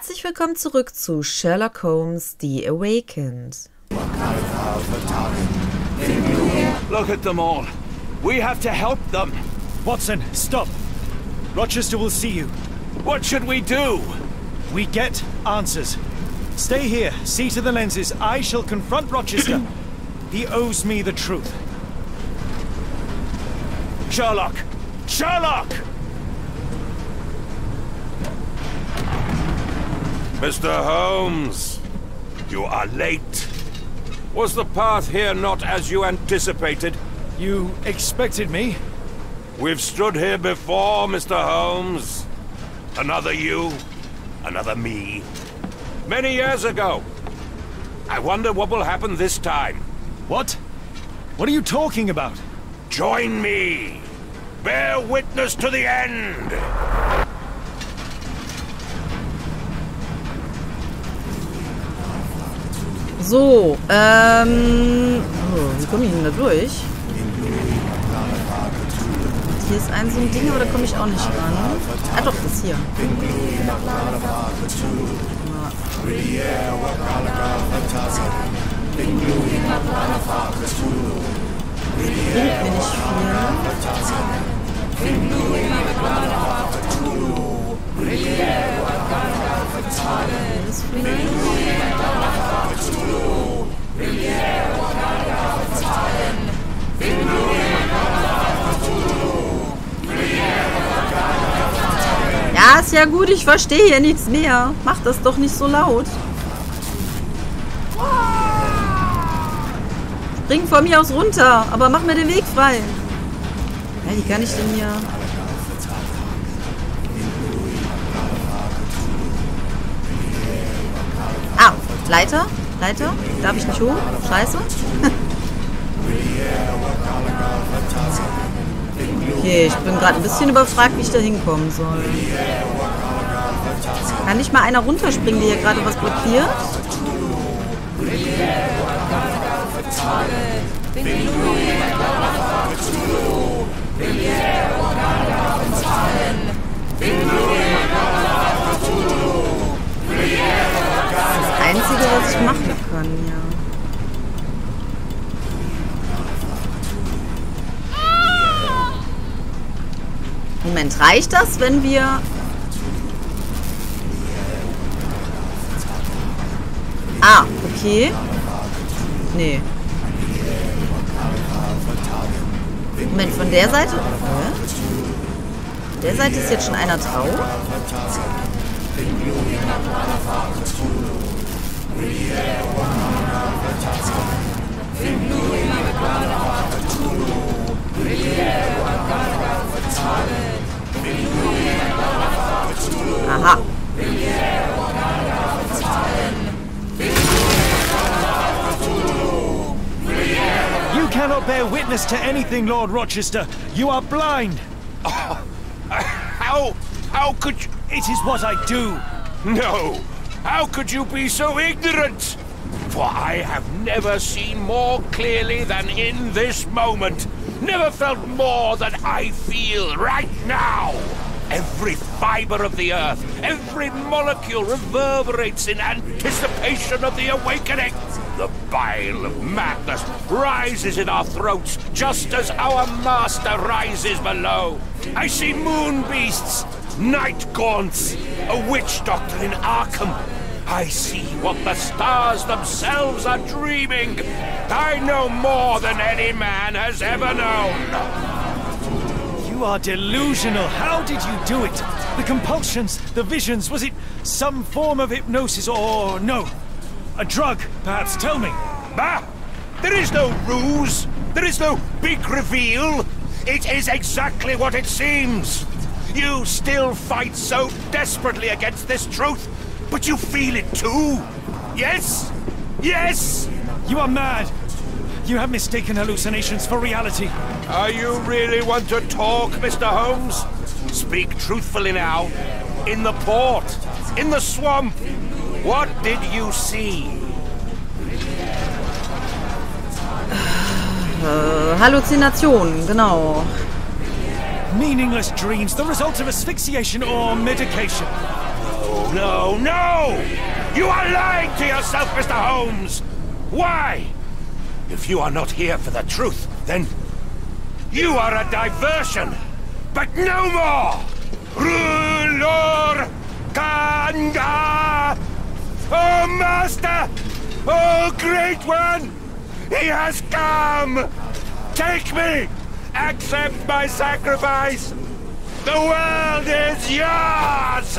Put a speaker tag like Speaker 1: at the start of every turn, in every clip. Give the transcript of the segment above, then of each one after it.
Speaker 1: Herzlich willkommen zurück zu Sherlock Holmes The Awakened.
Speaker 2: Look at them all. We have to help them.
Speaker 3: Watson, stop. Rochester will see you.
Speaker 2: What should we do?
Speaker 3: We get answers. Stay here, see to the lenses. I shall confront Rochester. he owes me the truth.
Speaker 2: Sherlock! Sherlock!
Speaker 4: Mr. Holmes, you are late. Was the path here not as you anticipated?
Speaker 3: You expected me?
Speaker 4: We've stood here before, Mr. Holmes. Another you, another me. Many years ago. I wonder what will happen this time.
Speaker 3: What? What are you talking about?
Speaker 4: Join me. Bear witness to the end.
Speaker 1: So, ähm... Oh, wie komme ich denn da durch? Hier ist ein so ein Ding, aber da komme ich auch nicht ran. Ah doch, das hier. Bringt mir nicht viel. Fliegt. Ja, ist ja gut, ich verstehe hier nichts mehr. Mach das doch nicht so laut. Spring von mir aus runter, aber mach mir den Weg frei. Ja, wie kann ich denn hier... Ah, Leiter? Leiter? Darf ich nicht hoch? Scheiße. okay, ich bin gerade ein bisschen überfragt, wie ich da hinkommen soll. Kann nicht mal einer runterspringen, der hier gerade was blockiert? Das Einzige, was ich machen kann, ja. Moment, reicht das, wenn wir... Ah, okay. Nee. Moment, von der Seite... Hä? Von der Seite ist jetzt schon einer drauf? Aha.
Speaker 3: You cannot bear witness to anything, Lord Rochester. You are blind.
Speaker 4: How... how could you...
Speaker 3: It is what I do.
Speaker 4: No! How could you be so ignorant? For I have never seen more clearly than in this moment. Never felt more than I feel right now. Every fiber of the earth, every molecule reverberates in anticipation of the awakening. The bile of madness rises in our throats just as our master rises below. I see moon beasts, night gaunts, a witch doctor in Arkham. I see what the stars themselves are dreaming. I know more than any man has ever known.
Speaker 3: You are delusional. How did you do it? The compulsions, the visions, was it some form of hypnosis or no? A drug, perhaps? Tell me.
Speaker 4: Bah! There is no ruse. There is no big reveal. It is exactly what it seems. You still fight so desperately against this truth, but you feel it too. Yes? Yes?
Speaker 3: You are mad. You have mistaken hallucinations for reality.
Speaker 4: Are you really want to talk, Mr. Holmes? Speak truthfully now. In the port, in the swamp, what did you see?
Speaker 1: Halluzinationen, genau.
Speaker 3: Meaningless dreams, the result of asphyxiation or medication.
Speaker 4: No, no, no! You are lying to yourself, Mr. Holmes! Why? If you are not here for the truth, then you are a diversion! But no more! Rulor Kanga! Oh, Master! Oh, Great One! He has come! Take me! Accept my sacrifice! The world is yours!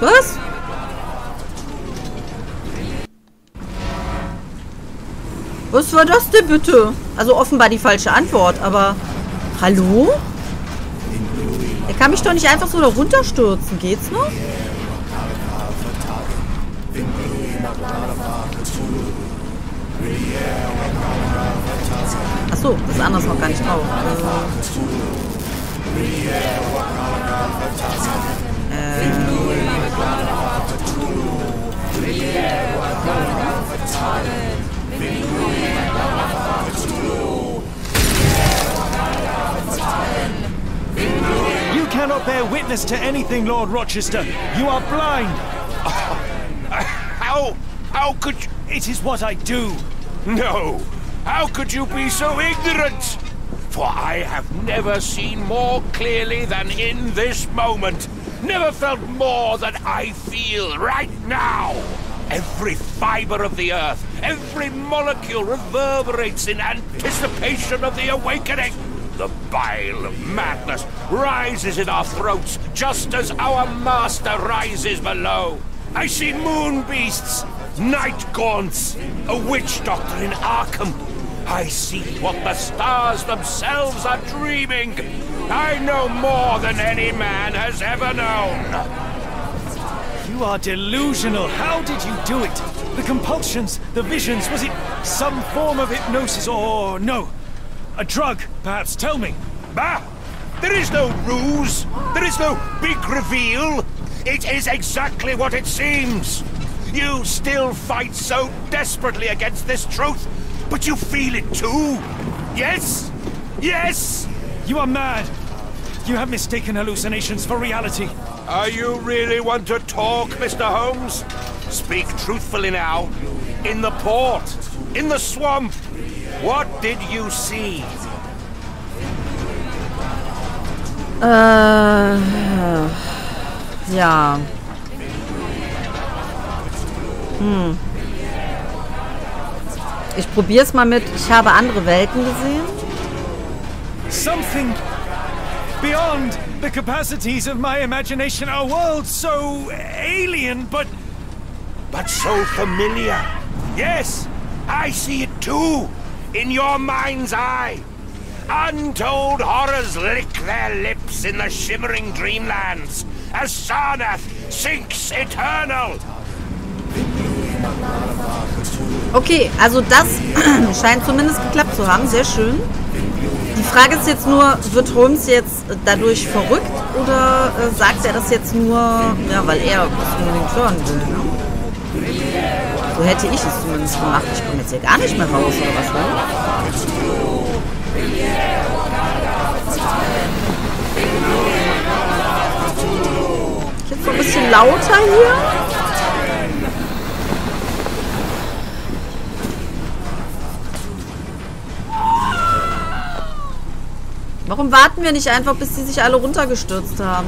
Speaker 1: Was? Was war das denn bitte? Also offenbar die falsche Antwort, aber... Hallo? Er kann mich doch nicht einfach so da runterstürzen. Geht's noch? Achso, das andere ist noch gar nicht drauf.
Speaker 3: Äh, you cannot bear witness to anything, Lord Rochester. You are blind.
Speaker 4: How... how could you...
Speaker 3: It is what I do.
Speaker 4: No! How could you be so ignorant? For I have never seen more clearly than in this moment. Never felt more than I feel right now. Every fiber of the earth, every molecule reverberates in anticipation of the awakening. The bile of madness rises in our throats just as our master rises below. I see moon beasts, night gaunts, a witch doctor in Arkham. I see what the stars themselves are dreaming. I know more than any man has ever known.
Speaker 3: You are delusional. How did you do it? The compulsions, the visions, was it some form of hypnosis or no? A drug, perhaps? Tell me.
Speaker 4: Bah! There is no ruse. There is no big reveal. It is exactly what it seems. You still fight so desperately against this truth, but you feel it too. Yes? Yes?
Speaker 3: You are mad. You have mistaken hallucinations for reality.
Speaker 4: Are you really want to talk, Mr. Holmes? Speak truthfully now. In the port, in the swamp, what did you see?
Speaker 1: Uh, äh, ja. Hm. Ich probier's mal mit, ich habe andere Welten gesehen.
Speaker 3: Something beyond the capacities of my imagination. A world so alien, but
Speaker 4: But so familiar. Yes, I see it too. In your mind's eye. Untold horrors lick their lips in the shimmering dreamlands as Sarnath sinks eternal.
Speaker 1: Okay, also das scheint zumindest geklappt zu haben. Sehr schön. Die Frage ist jetzt nur, wird Holmes jetzt dadurch verrückt oder äh, sagt er das jetzt nur, ja, weil er das unbedingt hören will? Ne? So hätte ich es zumindest gemacht. Ich komme jetzt hier gar nicht mehr raus oder was, ne? Jetzt so ein bisschen lauter hier. Warum warten wir nicht einfach, bis die sich alle runtergestürzt haben?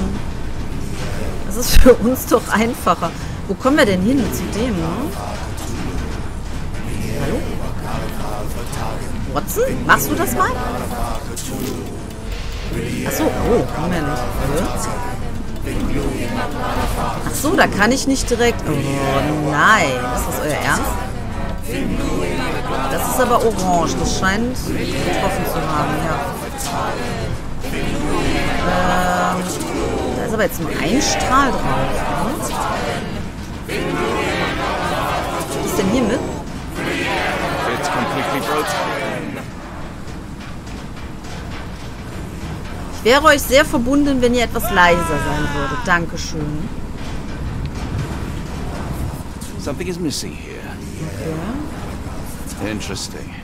Speaker 1: Das ist für uns doch einfacher. Wo kommen wir denn hin? Zu dem, ne? Hallo? Watson? Machst du das mal? Achso, oh, Moment. Ach so, da kann ich nicht direkt... Oh nein, ist das euer Ernst? Das ist aber orange, das scheint getroffen zu haben, ja. Ähm, da ist aber jetzt nur ein Strahl drauf. Ne? Was ist denn hier mit?
Speaker 2: It's completely broken.
Speaker 1: Ich wäre euch sehr verbunden, wenn ihr etwas leiser sein würdet. Dankeschön.
Speaker 2: Something is missing here.
Speaker 1: Okay.
Speaker 2: Interesting.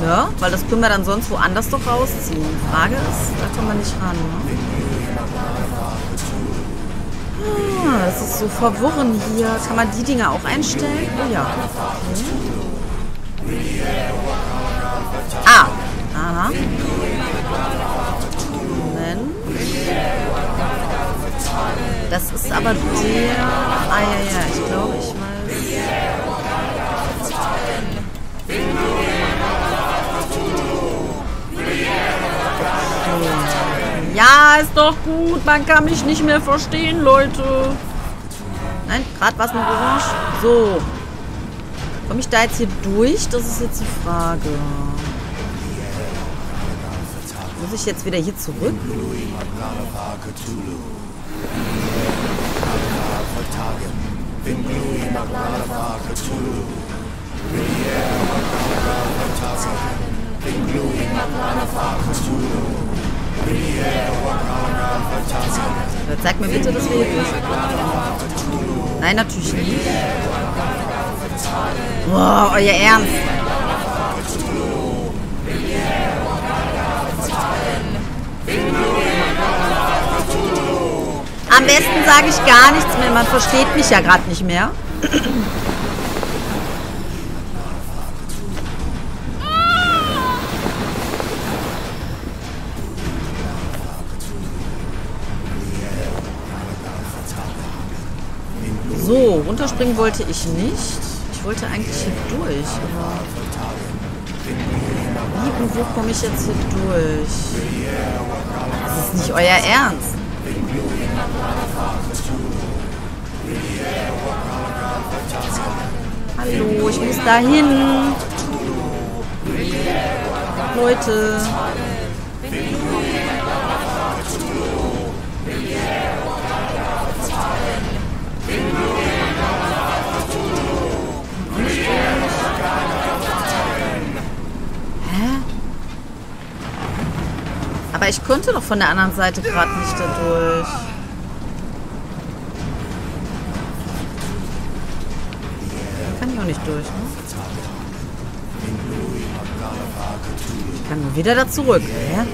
Speaker 1: Ne? Weil das können wir dann sonst woanders doch rausziehen. Frage ist, da kommen wir nicht ran. Ne? Ah, das ist so verwirrend hier. Kann man die Dinger auch einstellen? Oh ja. Okay. Ah. Aha. Moment. Das ist aber der... Ah, ja, ja. Ja, ist doch gut. Man kann mich nicht mehr verstehen, Leute. Nein, gerade was mit Orange. So. Komme ich da jetzt hier durch? Das ist jetzt die Frage. Muss ich jetzt wieder hier zurück? Zeig mir bitte, dass wir hier durch Nein, natürlich nicht. Boah, euer Ernst. Am besten sage ich gar nichts mehr. Man versteht mich ja gerade nicht mehr. So, runterspringen wollte ich nicht. Ich wollte eigentlich hier durch, aber... Wie und wo komme ich jetzt hier durch? Das ist nicht euer Ernst. Hallo, ich muss da hin. Leute. Aber ich konnte doch von der anderen Seite gerade nicht dadurch. Kann ich auch nicht durch, ne? Ich kann nur wieder da zurück. Hä?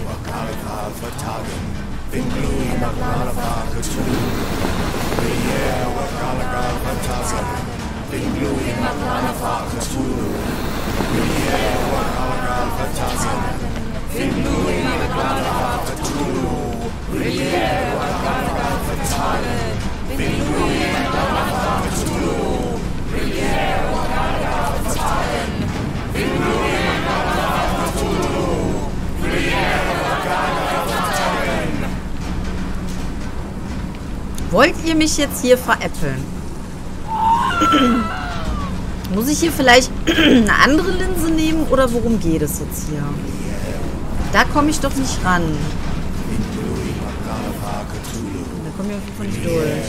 Speaker 1: Wollt ihr mich jetzt hier veräppeln? Muss ich hier vielleicht eine andere Linse nehmen oder worum geht es jetzt hier? Da komme ich doch nicht ran. Da komme ich auf nicht durch.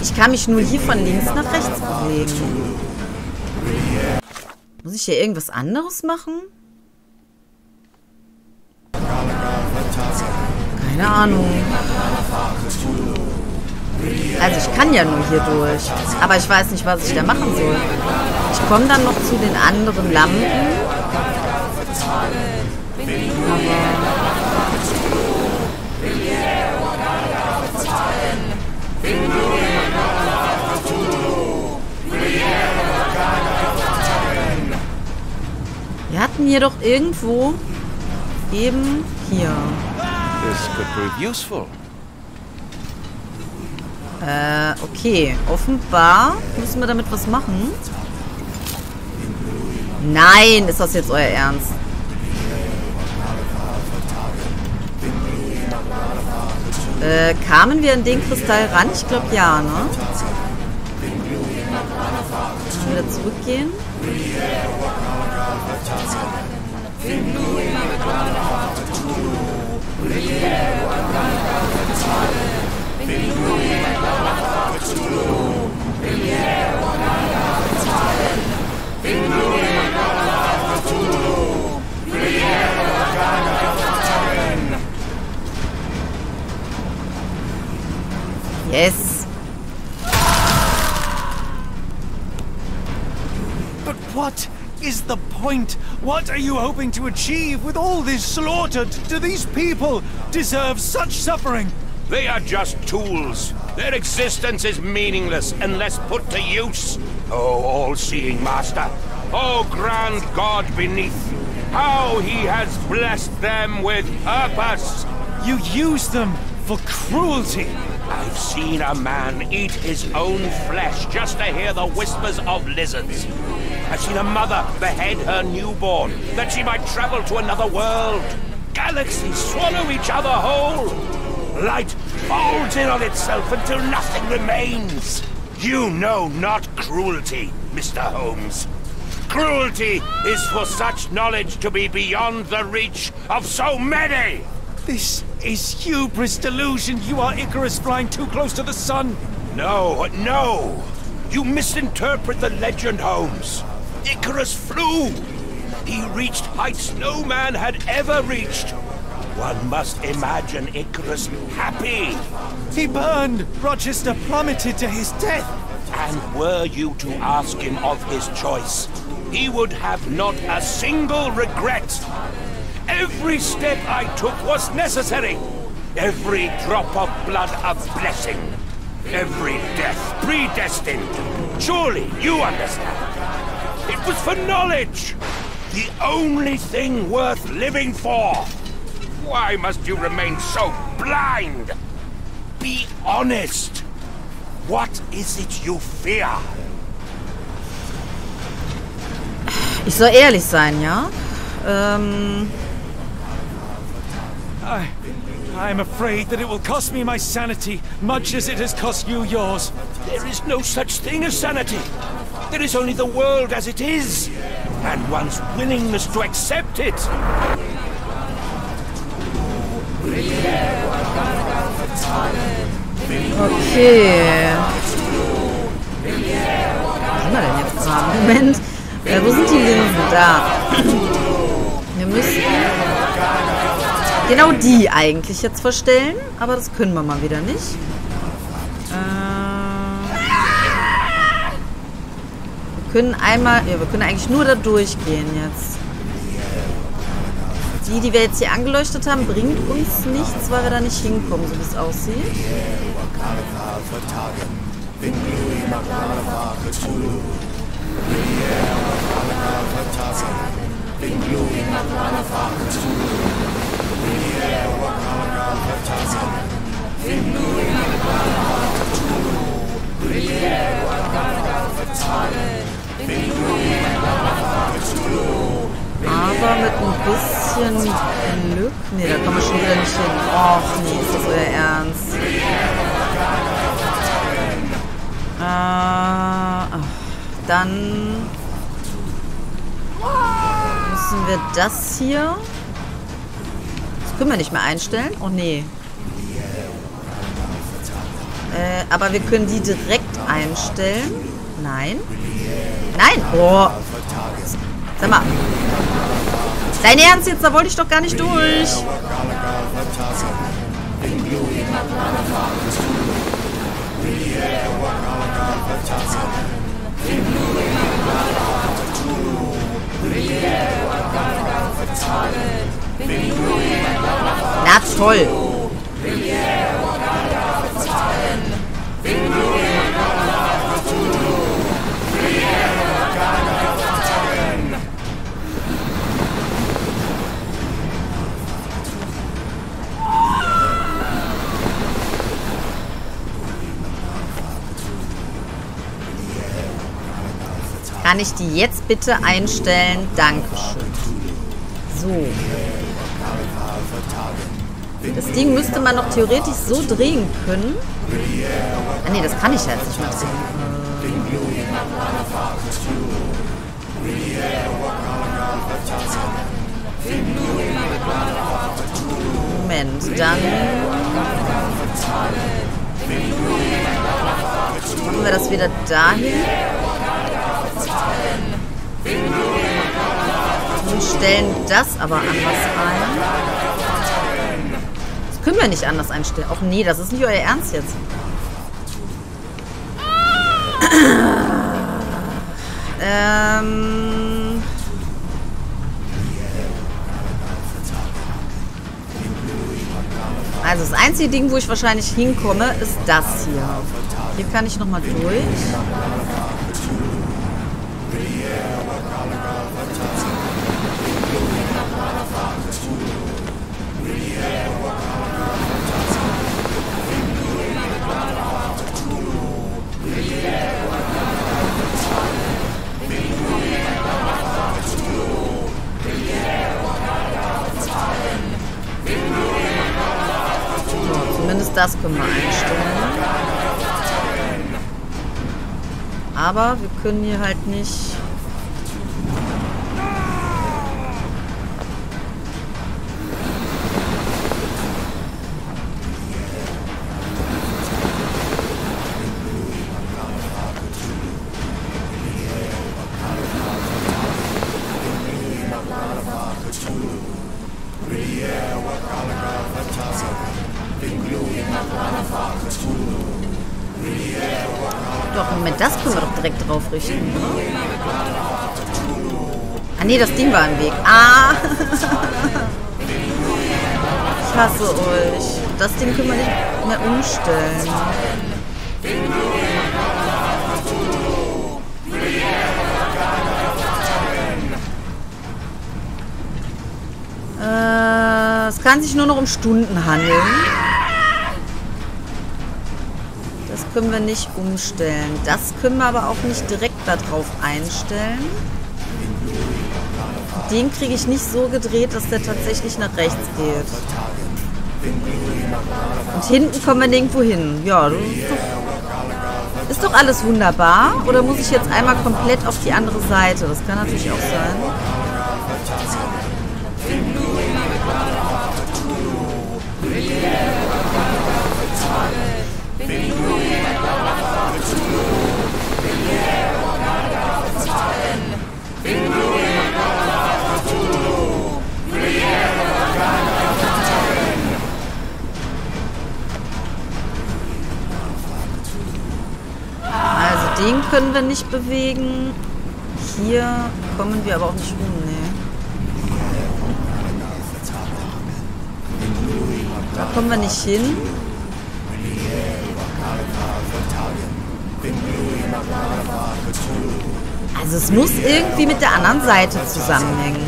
Speaker 1: Ich kann mich nur hier von links nach rechts bewegen. Muss ich hier irgendwas anderes machen? Keine Ahnung. Also ich kann ja nur hier durch. Aber ich weiß nicht, was ich da machen soll. Ich komme dann noch zu den anderen Lampen. Wir hatten hier doch irgendwo eben hier.
Speaker 2: This could prove useful.
Speaker 1: Äh, okay. Offenbar müssen wir damit was machen. Nein, ist das jetzt euer Ernst? Äh, kamen wir an den Kristall ran? Ich glaube ja, ne? Wieder zurückgehen. Yes.
Speaker 3: But what is the point? What are you hoping to achieve with all this slaughter? Do these people deserve such suffering?
Speaker 4: They are just tools. Their existence is meaningless unless put to use. Oh, all-seeing master. Oh, grand God beneath. How he has blessed them with purpose.
Speaker 3: You use them for cruelty.
Speaker 4: I've seen a man eat his own flesh just to hear the whispers of lizards. I've seen a mother behead her newborn that she might travel to another world. Galaxies swallow each other whole. Light folds in on itself until nothing remains. You know not cruelty, Mr. Holmes. Cruelty is for such knowledge to be beyond the reach of so many.
Speaker 3: This is hubris delusion. You are Icarus flying too close to the sun.
Speaker 4: No, no. You misinterpret the legend, Holmes. Icarus flew. He reached heights no man had ever reached. One must imagine Icarus happy.
Speaker 3: He burned. Rochester plummeted to his death.
Speaker 4: And were you to ask him of his choice, he would have not a single regret. Every step I took was necessary. Every drop of blood a blessing. Every death predestined. Surely you understand. It was for knowledge. The only thing worth living for. Why must you remain so blind? Be honest. What is it you fear?
Speaker 1: Ich soll ehrlich sein, ja? Ähm,
Speaker 3: I... I'm afraid that it will cost me my sanity, much as it has cost you yours.
Speaker 4: There is no such thing as sanity. There is only the world as it is, and one's willingness to accept it.
Speaker 1: okay. Wo sind denn jetzt gerade? Moment. Äh, wo sind die Linsen? Da. Wir müssen genau die eigentlich jetzt verstellen, aber das können wir mal wieder nicht. Äh, wir können einmal, ja, wir können eigentlich nur da durchgehen jetzt. Die, die wir jetzt hier angeleuchtet haben, bringt uns nichts, weil wir da nicht hinkommen, so wie es aussieht. Aber mit ein bisschen Glück. Nee, da kommen wir schon wieder nicht hin. Och, nee, ist das euer Ernst? Äh, dann müssen wir das hier. Können wir nicht mehr einstellen. Oh nee. Äh, aber wir können die direkt einstellen. Nein. Nein. Oh. Sag mal. Dein Ernst jetzt? Da wollte ich doch gar nicht durch. Na toll. Kann ich die jetzt bitte einstellen? Dankeschön. So. Das Ding müsste man noch theoretisch so drehen können. Ah nee, das kann ich jetzt nicht mehr drehen. Moment, dann machen wir das wieder dahin. Und stellen das aber anders ein. Können wir nicht anders einstellen. Auch nee, das ist nicht euer Ernst jetzt. ähm... Also das einzige Ding, wo ich wahrscheinlich hinkomme, ist das hier. Hier kann ich nochmal durch. Das können wir einstellen. Aber wir können hier halt nicht... Ding können wir nicht mehr umstellen. Äh, es kann sich nur noch um Stunden handeln. Das können wir nicht umstellen. Das können wir aber auch nicht direkt darauf einstellen. Den kriege ich nicht so gedreht, dass der tatsächlich nach rechts geht. Und hinten kommen wir nirgendwo hin. Ja, ist doch, alles wunderbar. Oder muss ich jetzt einmal komplett auf die andere Seite? Das kann natürlich auch sein. Also den können wir nicht bewegen. Hier kommen wir aber auch nicht rum, nee. Da kommen wir nicht hin. Also es muss irgendwie mit der anderen Seite zusammenhängen.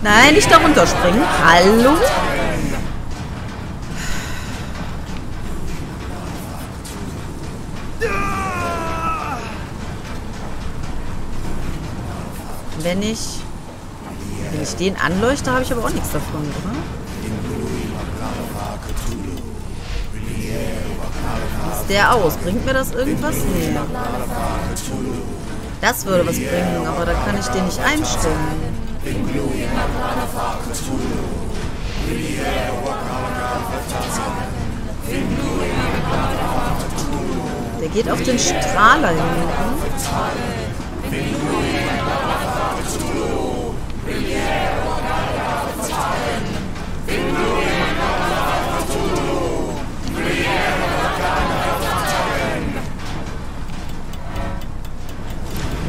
Speaker 1: Nein, nicht da runterspringen. Hallo? Wenn ich, wenn ich den anleuchte, habe ich aber auch nichts davon, oder? Der aus? Bringt mir das irgendwas? Nee. Das würde was bringen, aber da kann ich den nicht einstellen. Der geht auf den Strahler hinten.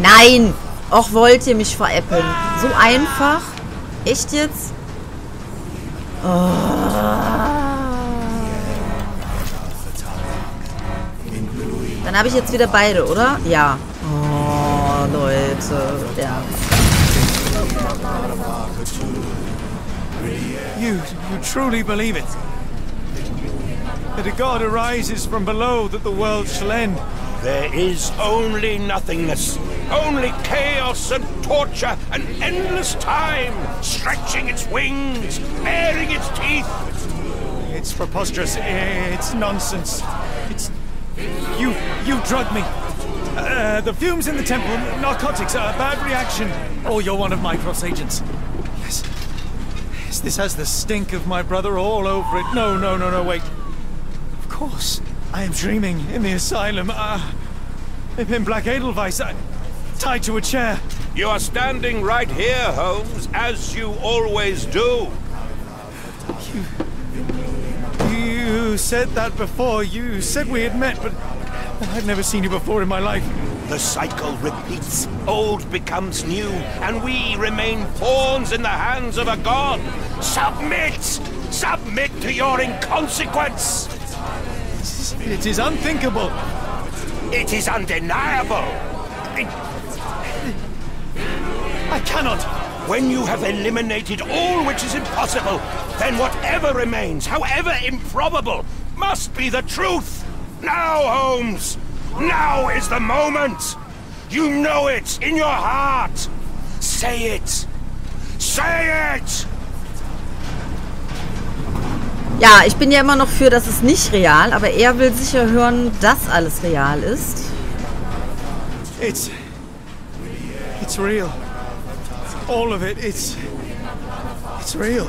Speaker 1: Nein! Och, wollt ihr mich veräppeln? So einfach? Echt jetzt? Oh. Dann habe ich jetzt wieder beide, oder? Ja. Oh, Leute. Ja.
Speaker 3: You, you truly believe it? That a god arises from below that the world shall end?
Speaker 4: There is only nothingness, only chaos and torture and endless time, stretching its wings, baring its teeth.
Speaker 3: It's preposterous. It's nonsense. It's... You... you drugged me. Uh, the fumes in the temple, narcotics, a bad reaction. Oh, you're one of my cross agents. Yes. Yes, this has the stink of my brother all over it. No, no, no, no, wait. Of course. I am dreaming in the asylum. Uh, in Black Edelweiss, uh, tied to a chair.
Speaker 4: You are standing right here, Holmes, as you always do.
Speaker 3: You said that before. You said we had met, but I'd never seen you before in my life.
Speaker 4: The cycle repeats. Old becomes new, and we remain pawns in the hands of a god. Submit! Submit to your inconsequence!
Speaker 3: It is unthinkable.
Speaker 4: It is undeniable!
Speaker 3: I cannot.
Speaker 4: When you have eliminated all which is impossible, then whatever remains, however improbable, must be the truth! Now, Holmes! Now is the moment! You know it in your heart! Say it! Say it!
Speaker 1: Ja, ich bin ja immer noch für, dass es nicht real, aber er will sicher hören, dass alles real ist.
Speaker 3: It's. It's real. All of it. It's. It's real.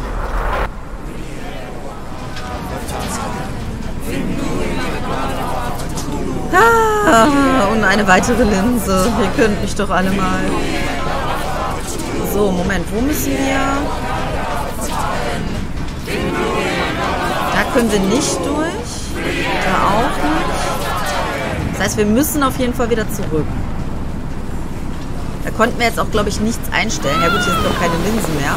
Speaker 1: Ah, und eine weitere Linse. Ihr könnt mich doch alle mal. So, Moment, wo müssen wir? Da können wir nicht durch. Da auch nicht. Das heißt, wir müssen auf jeden Fall wieder zurück. Da konnten wir jetzt auch, glaube ich, nichts einstellen. Ja gut, hier sind doch keine Linsen mehr.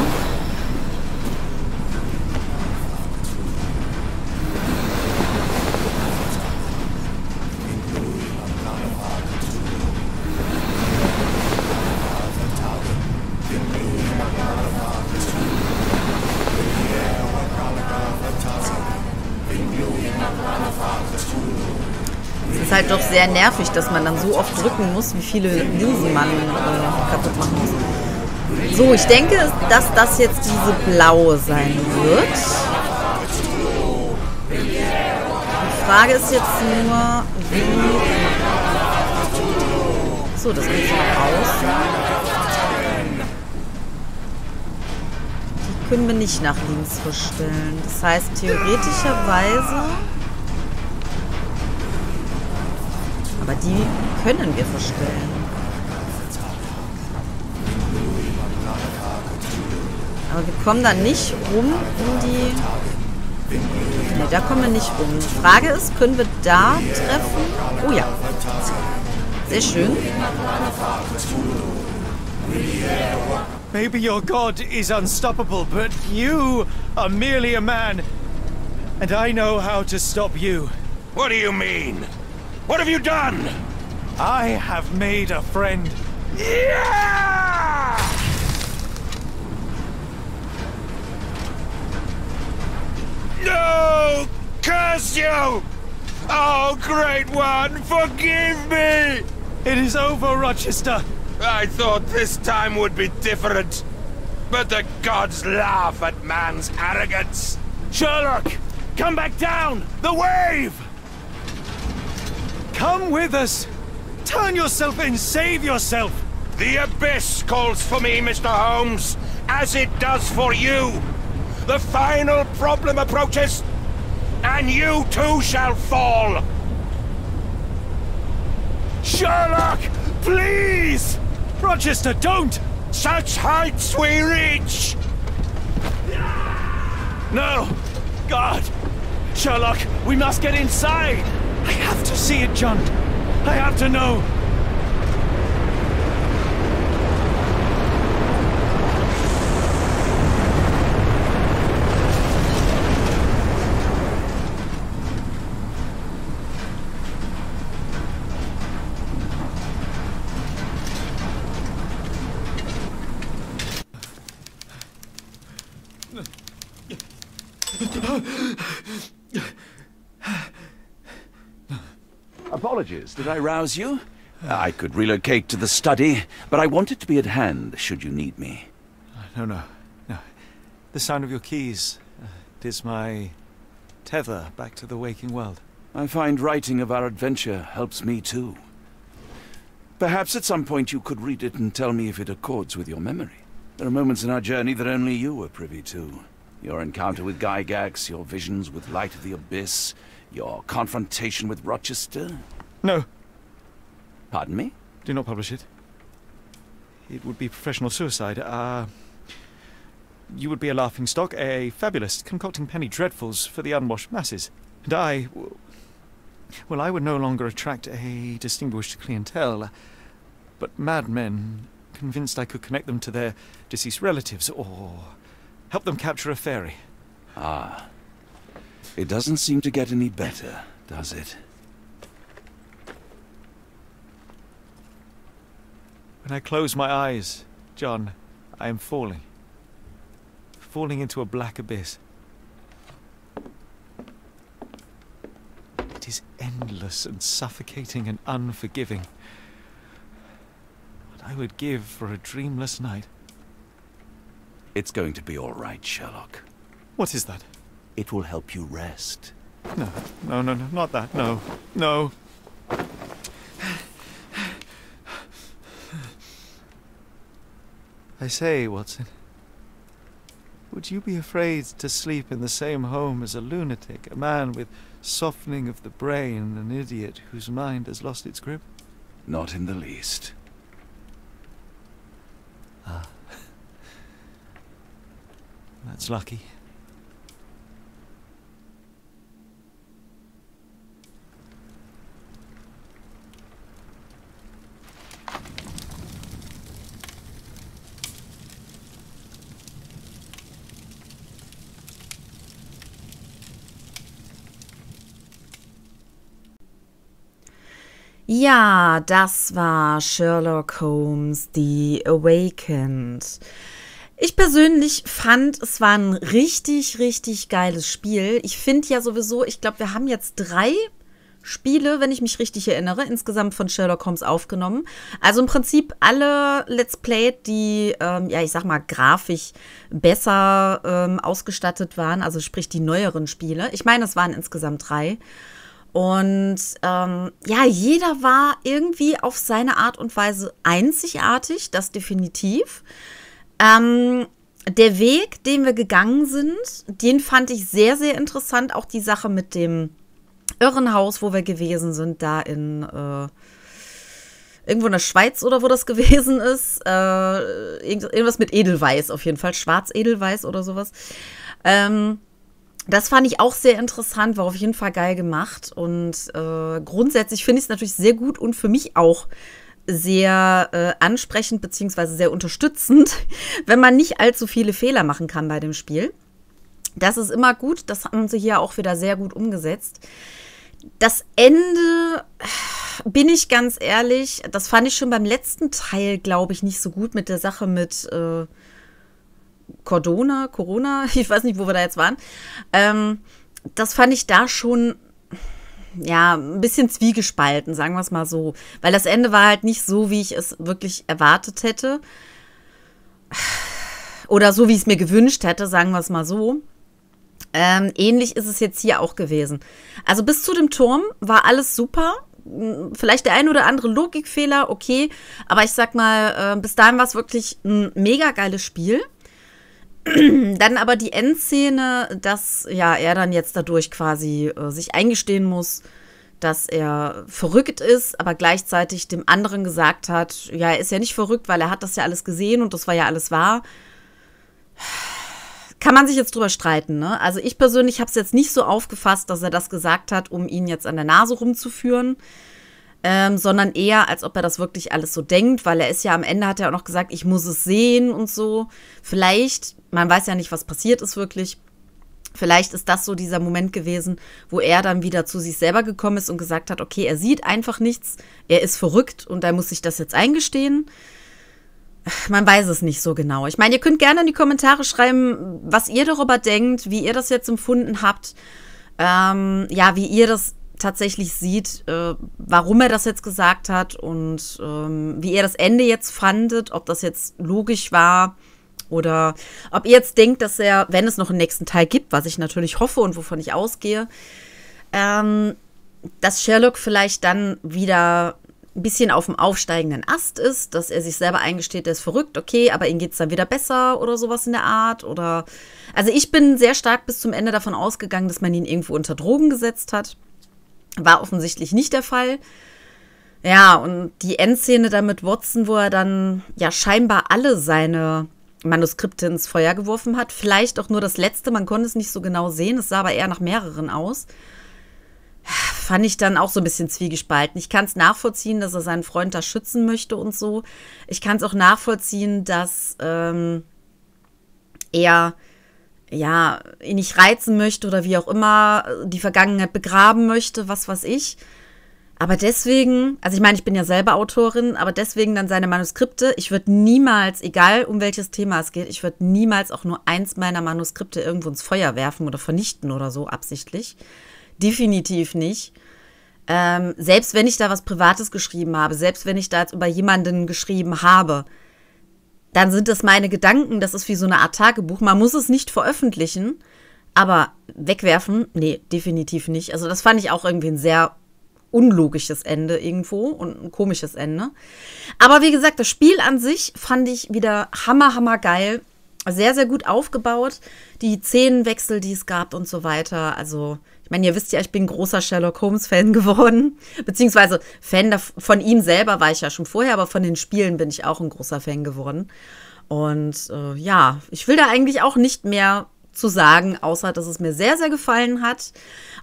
Speaker 1: Sehr nervig, dass man dann so oft drücken muss, wie viele Linsen man äh, kaputt machen muss. So, ich denke, dass das jetzt diese blaue sein wird. Die Frage ist jetzt nur, wie... So, das geht so außen. Die können wir nicht nach links verstellen. Das heißt, theoretischerweise... die können wir verstellen. Aber wir kommen da nicht rum um die... Ne, da kommen wir nicht rum. Die Frage ist, können wir da treffen? Oh ja. Sehr schön.
Speaker 3: Maybe your god is unstoppable, but you are merely a man. And I know how to stop you.
Speaker 4: What do you mean? What have you done?
Speaker 3: I have made a friend.
Speaker 4: Yeah! No! Curse you! Oh, great one, forgive me!
Speaker 3: It is over, Rochester.
Speaker 4: I thought this time would be different. But the gods laugh at man's arrogance.
Speaker 3: Sherlock, come back down! The wave! Come with us! Turn yourself in, save yourself!
Speaker 4: The abyss calls for me, Mr. Holmes, as it does for you. The final problem approaches, and you too shall fall.
Speaker 3: Sherlock, please! Rochester, don't!
Speaker 4: Such heights we reach!
Speaker 3: No! God! Sherlock, we must get inside! I have to see it, John. I have to know.
Speaker 2: Apologies, did I rouse you? I could relocate to the study, but I wanted to be at hand should you need me.
Speaker 3: No, no, no. The sound of your keys. Uh, it is my tether back to the waking world.
Speaker 2: I find writing of our adventure helps me too. Perhaps at some point you could read it and tell me if it accords with your memory. There are moments in our journey that only you were privy to. Your encounter with Gygax, your visions with Light of the Abyss, your confrontation with Rochester.
Speaker 3: No,
Speaker 2: Pardon me?
Speaker 3: do not publish it. it would be professional suicide. Uh, you would be a laughing stock, a fabulist, concocting penny dreadfuls for the unwashed masses. And I. Well, I would no longer attract a distinguished clientele, but madmen convinced I could connect them to their deceased relatives or help them capture a fairy.
Speaker 2: Ah. It doesn't seem to get any better, does it?
Speaker 3: When I close my eyes, John, I am falling. Falling into a black abyss. It is endless and suffocating and unforgiving. What I would give for a dreamless night.
Speaker 2: It's going to be all right, Sherlock.
Speaker 3: What is that?
Speaker 2: It will help you rest.
Speaker 3: No, no, no, no, not that. No, no. I say, Watson, would you be afraid to sleep in the same home as a lunatic, a man with softening of the brain, an idiot whose mind has lost its grip?
Speaker 2: Not in the least.
Speaker 3: Ah. That's lucky.
Speaker 1: Ja, das war Sherlock Holmes, The Awakened. Ich persönlich fand, es war ein richtig, richtig geiles Spiel. Ich finde ja sowieso, ich glaube, wir haben jetzt drei Spiele, wenn ich mich richtig erinnere, insgesamt von Sherlock Holmes aufgenommen. Also im Prinzip alle Let's Play, die, ähm, ja, ich sag mal, grafisch besser ähm, ausgestattet waren, also sprich die neueren Spiele. Ich meine, es waren insgesamt drei. Und ähm, ja, jeder war irgendwie auf seine Art und Weise einzigartig, das definitiv. Ähm, der Weg, den wir gegangen sind, den fand ich sehr, sehr interessant. Auch die Sache mit dem Irrenhaus, wo wir gewesen sind, da in äh, irgendwo in der Schweiz oder wo das gewesen ist. Äh, irgendwas mit Edelweiß auf jeden Fall, Schwarz-Edelweiß oder sowas. Ähm, das fand ich auch sehr interessant, war auf jeden Fall geil gemacht. Und äh, grundsätzlich finde ich es natürlich sehr gut und für mich auch sehr äh, ansprechend beziehungsweise sehr unterstützend, wenn man nicht allzu viele Fehler machen kann bei dem Spiel. Das ist immer gut, das haben sie hier auch wieder sehr gut umgesetzt. Das Ende, bin ich ganz ehrlich, das fand ich schon beim letzten Teil, glaube ich, nicht so gut mit der Sache mit äh, Cordona, Corona, ich weiß nicht, wo wir da jetzt waren. Ähm, das fand ich da schon ja, ein bisschen zwiegespalten, sagen wir es mal so. Weil das Ende war halt nicht so, wie ich es wirklich erwartet hätte. Oder so, wie ich es mir gewünscht hätte, sagen wir es mal so. Ähm, ähnlich ist es jetzt hier auch gewesen. Also bis zu dem Turm war alles super. Vielleicht der ein oder andere Logikfehler, okay. Aber ich sag mal, äh, bis dahin war es wirklich ein mega geiles Spiel. dann aber die Endszene, dass ja er dann jetzt dadurch quasi äh, sich eingestehen muss, dass er verrückt ist, aber gleichzeitig dem anderen gesagt hat, ja, er ist ja nicht verrückt, weil er hat das ja alles gesehen und das war ja alles wahr. Kann man sich jetzt drüber streiten, ne? Also ich persönlich habe es jetzt nicht so aufgefasst, dass er das gesagt hat, um ihn jetzt an der Nase rumzuführen ähm, sondern eher, als ob er das wirklich alles so denkt, weil er ist ja am Ende, hat er auch noch gesagt, ich muss es sehen und so. Vielleicht, man weiß ja nicht, was passiert ist wirklich. Vielleicht ist das so dieser Moment gewesen, wo er dann wieder zu sich selber gekommen ist und gesagt hat, okay, er sieht einfach nichts, er ist verrückt und er muss sich das jetzt eingestehen. Man weiß es nicht so genau. Ich meine, ihr könnt gerne in die Kommentare schreiben, was ihr darüber denkt, wie ihr das jetzt empfunden habt. Ähm, ja, wie ihr das tatsächlich sieht, äh, warum er das jetzt gesagt hat und ähm, wie er das Ende jetzt fandet, ob das jetzt logisch war oder ob ihr jetzt denkt, dass er, wenn es noch einen nächsten Teil gibt, was ich natürlich hoffe und wovon ich ausgehe, ähm, dass Sherlock vielleicht dann wieder ein bisschen auf dem aufsteigenden Ast ist, dass er sich selber eingesteht, er ist verrückt, okay, aber ihm geht es dann wieder besser oder sowas in der Art. Oder also ich bin sehr stark bis zum Ende davon ausgegangen, dass man ihn irgendwo unter Drogen gesetzt hat. War offensichtlich nicht der Fall. Ja, und die Endszene da mit Watson, wo er dann ja scheinbar alle seine Manuskripte ins Feuer geworfen hat. Vielleicht auch nur das letzte, man konnte es nicht so genau sehen. Es sah aber eher nach mehreren aus. Fand ich dann auch so ein bisschen zwiegespalten. Ich kann es nachvollziehen, dass er seinen Freund da schützen möchte und so. Ich kann es auch nachvollziehen, dass ähm, er ja, ihn nicht reizen möchte oder wie auch immer, die Vergangenheit begraben möchte, was weiß ich. Aber deswegen, also ich meine, ich bin ja selber Autorin, aber deswegen dann seine Manuskripte. Ich würde niemals, egal um welches Thema es geht, ich würde niemals auch nur eins meiner Manuskripte irgendwo ins Feuer werfen oder vernichten oder so absichtlich. Definitiv nicht. Ähm, selbst wenn ich da was Privates geschrieben habe, selbst wenn ich da jetzt über jemanden geschrieben habe, dann sind das meine Gedanken. Das ist wie so eine Art Tagebuch. Man muss es nicht veröffentlichen, aber wegwerfen, nee, definitiv nicht. Also das fand ich auch irgendwie ein sehr unlogisches Ende irgendwo und ein komisches Ende. Aber wie gesagt, das Spiel an sich fand ich wieder hammer, hammer geil. Sehr, sehr gut aufgebaut. Die Szenenwechsel, die es gab und so weiter. Also, meine, ihr wisst ja, ich bin großer Sherlock Holmes-Fan geworden. Beziehungsweise Fan von ihm selber war ich ja schon vorher, aber von den Spielen bin ich auch ein großer Fan geworden. Und äh, ja, ich will da eigentlich auch nicht mehr zu sagen, außer dass es mir sehr, sehr gefallen hat.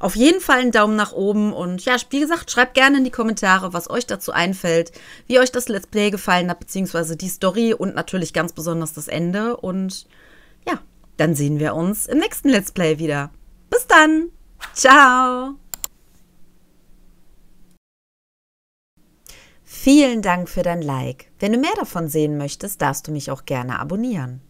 Speaker 1: Auf jeden Fall einen Daumen nach oben und ja, wie gesagt, schreibt gerne in die Kommentare, was euch dazu einfällt, wie euch das Let's Play gefallen hat, beziehungsweise die Story und natürlich ganz besonders das Ende. Und ja, dann sehen wir uns im nächsten Let's Play wieder. Bis dann! Ciao! Vielen Dank für dein Like. Wenn du mehr davon sehen möchtest, darfst du mich auch gerne abonnieren.